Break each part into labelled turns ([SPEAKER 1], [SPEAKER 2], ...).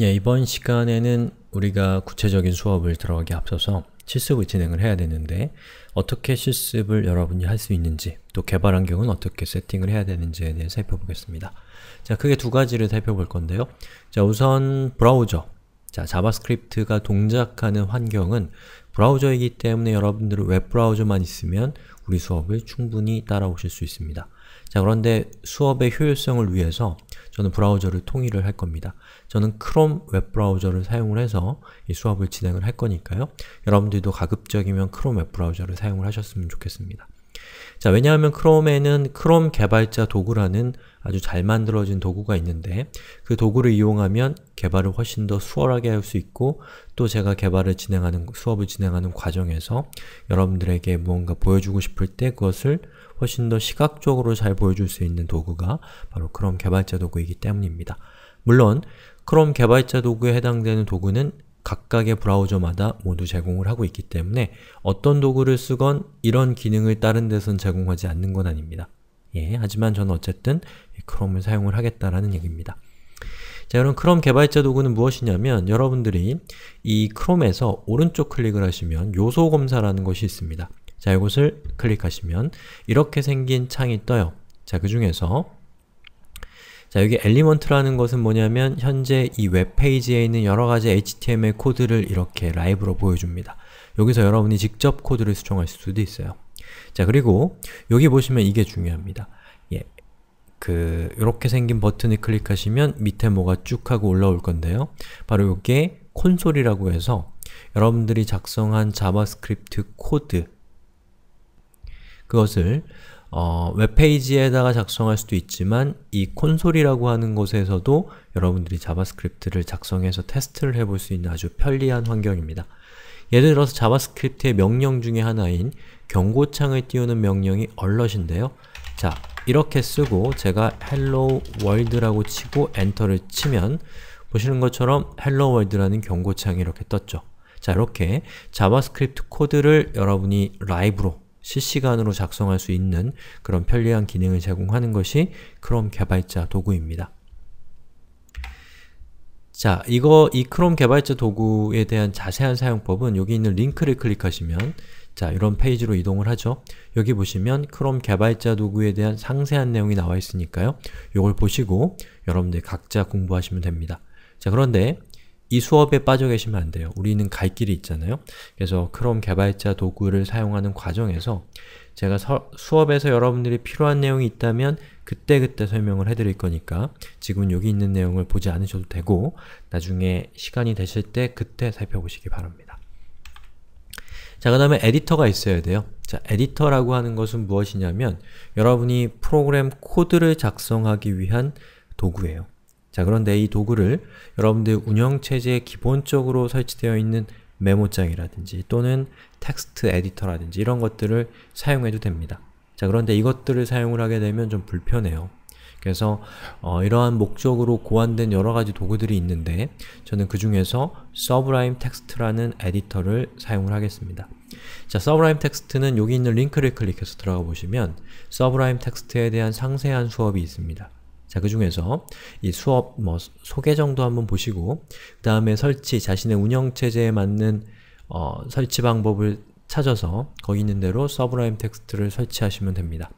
[SPEAKER 1] 예, 이번 시간에는 우리가 구체적인 수업을 들어가기 앞서서 실습을 진행을 해야 되는데 어떻게 실습을 여러분이 할 수 있는지 또 개발 환경은 어떻게 세팅을 해야 되는지에 대해 살펴보겠습니다. 자, 크게 두 가지를 살펴볼 건데요. 자, 우선 브라우저 자, 자바스크립트가 동작하는 환경은 브라우저이기 때문에 여러분들은 웹브라우저만 있으면 우리 수업을 충분히 따라오실 수 있습니다. 자, 그런데 수업의 효율성을 위해서 저는 브라우저를 통일을 할 겁니다. 저는 크롬 웹브라우저를 사용을 해서 이 수업을 진행을 할 거니까요. 여러분들도 가급적이면 크롬 웹브라우저를 사용을 하셨으면 좋겠습니다. 자, 왜냐하면 크롬에는 크롬 개발자 도구라는 아주 잘 만들어진 도구가 있는데 그 도구를 이용하면 개발을 훨씬 더 수월하게 할 수 있고 또 제가 개발을 진행하는, 수업을 진행하는 과정에서 여러분들에게 무언가 보여주고 싶을 때 그것을 훨씬 더 시각적으로 잘 보여줄 수 있는 도구가 바로 크롬 개발자 도구이기 때문입니다. 물론 크롬 개발자 도구에 해당되는 도구는 각각의 브라우저마다 모두 제공을 하고 있기 때문에 어떤 도구를 쓰건 이런 기능을 다른 데선 제공하지 않는 건 아닙니다. 예, 하지만 저는 어쨌든 크롬을 사용을 하겠다라는 얘기입니다. 자, 여러분 크롬 개발자 도구는 무엇이냐면 여러분들이 이 크롬에서 오른쪽 클릭을 하시면 요소 검사라는 것이 있습니다. 자, 이것을 클릭하시면 이렇게 생긴 창이 떠요. 자, 그 중에서 자, 여기 Element라는 것은 뭐냐면 현재 이 웹페이지에 있는 여러가지 HTML 코드를 이렇게 라이브로 보여줍니다. 여기서 여러분이 직접 코드를 수정할 수도 있어요. 자, 그리고 여기 보시면 이게 중요합니다. 예, 그 이렇게 생긴 버튼을 클릭하시면 밑에 뭐가 쭉 하고 올라올 건데요. 바로 이게 콘솔이라고 해서 여러분들이 작성한 자바스크립트 코드 그것을 어, 웹페이지에다가 작성할 수도 있지만 이 콘솔이라고 하는 곳에서도 여러분들이 자바스크립트를 작성해서 테스트를 해볼 수 있는 아주 편리한 환경입니다. 예를 들어서 자바스크립트의 명령 중에 하나인 경고창을 띄우는 명령이 alert인데요. 자, 이렇게 쓰고 제가 hello world라고 치고 엔터를 치면 보시는 것처럼 hello world라는 경고창이 이렇게 떴죠. 자, 이렇게 자바스크립트 코드를 여러분이 라이브로 실시간으로 작성할 수 있는 그런 편리한 기능을 제공하는 것이 크롬 개발자 도구입니다. 자, 이거 이 크롬 개발자 도구에 대한 자세한 사용법은 여기 있는 링크를 클릭하시면 자, 이런 페이지로 이동을 하죠. 여기 보시면 크롬 개발자 도구에 대한 상세한 내용이 나와 있으니까요. 이걸 보시고 여러분들 각자 공부하시면 됩니다. 자, 그런데 이 수업에 빠져 계시면 안 돼요. 우리는 갈 길이 있잖아요. 그래서 크롬 개발자 도구를 사용하는 과정에서 제가 서, 수업에서 여러분들이 필요한 내용이 있다면 그때 그때 설명을 해드릴 거니까 지금 여기 있는 내용을 보지 않으셔도 되고 나중에 시간이 되실 때 그때 살펴보시기 바랍니다. 자, 그 다음에 에디터가 있어야 돼요. 자, 에디터라고 하는 것은 무엇이냐면 여러분이 프로그램 코드를 작성하기 위한 도구예요. 자, 그런데 이 도구를 여러분들 운영체제에 기본적으로 설치되어 있는 메모장이라든지 또는 텍스트 에디터라든지 이런 것들을 사용해도 됩니다. 자, 그런데 이것들을 사용을 하게 되면 좀 불편해요. 그래서 어, 이러한 목적으로 고안된 여러가지 도구들이 있는데 저는 그 중에서 Sublime Text라는 에디터를 사용을 하겠습니다. 자, Sublime Text는 여기 있는 링크를 클릭해서 들어가 보시면 Sublime Text에 대한 상세한 수업이 있습니다. 자, 그 중에서 이 수업 뭐 소개 정도 한번 보시고 그 다음에 설치, 자신의 운영체제에 맞는 어, 설치 방법을 찾아서 거기 있는 대로 Sublime Text를 설치하시면 됩니다.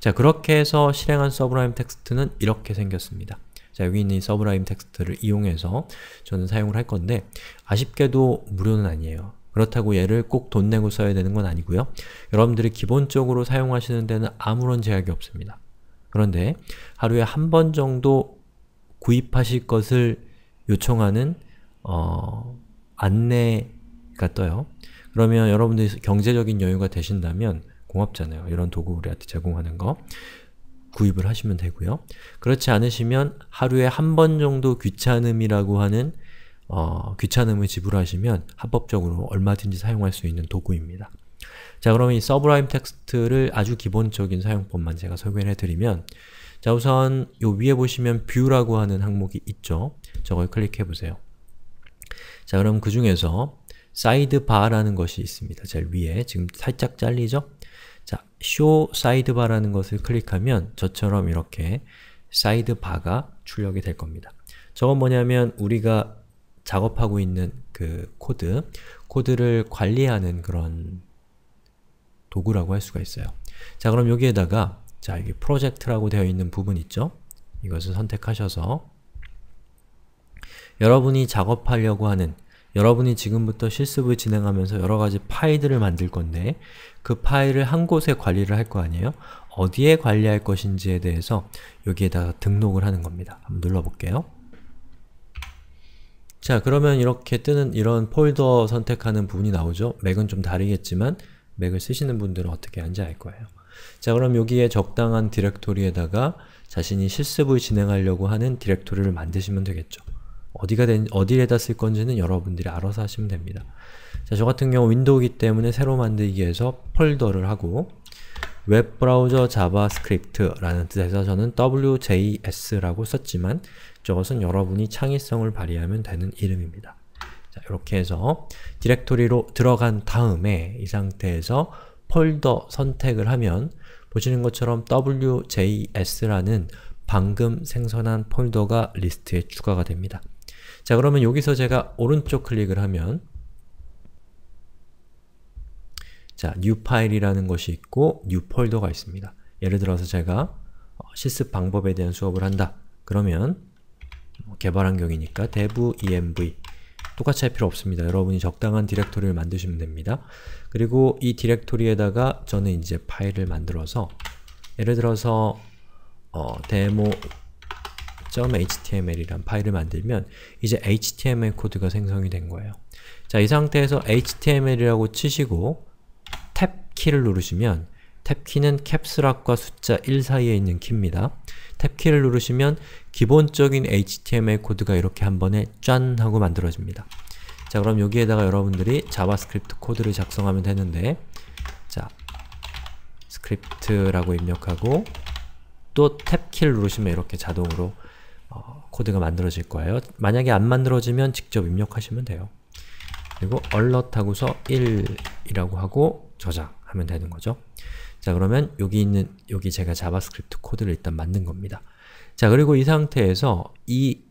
[SPEAKER 1] 자, 그렇게 해서 실행한 Sublime Text는 이렇게 생겼습니다. 자, 여기 있는 이 Sublime Text를 이용해서 저는 사용을 할 건데 아쉽게도 무료는 아니에요. 그렇다고 얘를 꼭 돈 내고 써야 되는 건 아니고요. 여러분들이 기본적으로 사용하시는 데는 아무런 제약이 없습니다. 그런데 하루에 한 번 정도 구입하실 것을 요청하는 어, 안내가 떠요. 그러면 여러분들이 경제적인 여유가 되신다면 고맙잖아요. 이런 도구 우리한테 제공하는 거 구입을 하시면 되고요. 그렇지 않으시면 하루에 한 번 정도 귀찮음이라고 하는 어, 귀찮음을 지불하시면 합법적으로 얼마든지 사용할 수 있는 도구입니다. 자 그러면 이 Sublime Text를 아주 기본적인 사용법만 제가 소개를 해드리면 자 우선 요 위에 보시면 view라고 하는 항목이 있죠. 저걸 클릭해 보세요. 자 그럼 그 중에서 sidebar라는 것이 있습니다. 제일 위에 지금 살짝 잘리죠? 자, show sidebar라는 것을 클릭하면 저처럼 이렇게 sidebar가 출력이 될 겁니다. 저건 뭐냐면 우리가 작업하고 있는 그 코드, 코드를 관리하는 그런 도구라고 할 수가 있어요. 자 그럼 여기에다가 자 여기 프로젝트라고 되어 있는 부분 있죠? 이것을 선택하셔서 여러분이 작업하려고 하는 여러분이 지금부터 실습을 진행하면서 여러가지 파일들을 만들 건데 그 파일을 한 곳에 관리를 할 거 아니에요? 어디에 관리할 것인지에 대해서 여기에다가 등록을 하는 겁니다. 한번 눌러볼게요. 자 그러면 이렇게 뜨는 이런 폴더 선택하는 부분이 나오죠? 맥은 좀 다르겠지만 맥을 쓰시는 분들은 어떻게 하는지 알 거예요. 자 그럼 여기에 적당한 디렉토리에다가 자신이 실습을 진행하려고 하는 디렉토리를 만드시면 되겠죠. 어디가 된, 어디에다 쓸 건지는 여러분들이 알아서 하시면 됩니다. 자, 저 같은 경우 윈도우이기 때문에 새로 만들기에서 폴더를 하고 웹브라우저 JavaScript라는 뜻에서 저는 WJS라고 썼지만 저것은 여러분이 창의성을 발휘하면 되는 이름입니다. 자, 이렇게 해서 디렉토리로 들어간 다음에 이 상태에서 폴더 선택을 하면 보시는 것처럼 WJS라는 방금 생성한 폴더가 리스트에 추가가 됩니다. 자 그러면 여기서 제가 오른쪽 클릭을 하면 자, new file이라는 것이 있고 new 폴더가 있습니다. 예를 들어서 제가 어, 실습 방법에 대한 수업을 한다. 그러면 뭐 개발 환경이니까 dev env 똑같이 할 필요 없습니다. 여러분이 적당한 디렉토리를 만드시면 됩니다. 그리고 이 디렉토리에다가 저는 이제 파일을 만들어서 예를 들어서 어, demo.html이란 파일을 만들면 이제 HTML 코드가 생성이 된 거예요. 자, 이 상태에서 HTML이라고 치시고 탭 키를 누르시면 탭 키는 Caps Lock과 숫자 1 사이에 있는 키입니다. 탭 키를 누르시면 기본적인 HTML 코드가 이렇게 한 번에 짠 하고 만들어집니다. 자, 그럼 여기에다가 여러분들이 JavaScript 코드를 작성하면 되는데 자, script라고 입력하고 또 탭 키를 누르시면 이렇게 자동으로 어, 코드가 만들어질 거예요. 만약에 안 만들어지면 직접 입력하시면 돼요. 그리고 alert 하고서 1이라고 하고 저장 하면 되는 거죠. 자 그러면 여기 있는 여기 제가 JavaScript 코드를 일단 만든 겁니다. 자 그리고 이 상태에서 이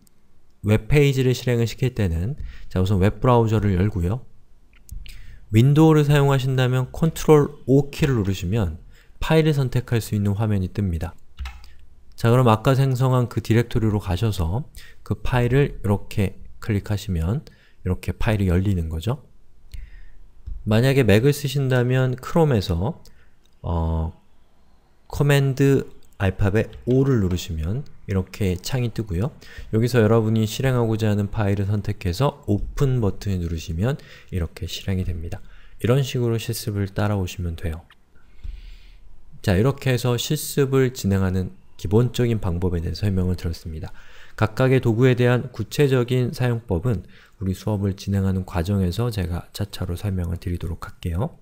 [SPEAKER 1] 웹페이지를 실행을 시킬 때는 자 우선 웹브라우저를 열고요. 윈도우를 사용하신다면 Ctrl O 키를 누르시면 파일을 선택할 수 있는 화면이 뜹니다. 자 그럼 아까 생성한 그 디렉토리로 가셔서 그 파일을 이렇게 클릭하시면 이렇게 파일이 열리는 거죠. 만약에 맥을 쓰신다면 크롬에서 어, command 알파벳 O를 누르시면 이렇게 창이 뜨고요. 여기서 여러분이 실행하고자 하는 파일을 선택해서 오픈 버튼을 누르시면 이렇게 실행이 됩니다. 이런 식으로 실습을 따라오시면 돼요. 자, 이렇게 해서 실습을 진행하는 기본적인 방법에 대해 설명을 드렸습니다. 각각의 도구에 대한 구체적인 사용법은 우리 수업을 진행하는 과정에서 제가 차차로 설명을 드리도록 할게요.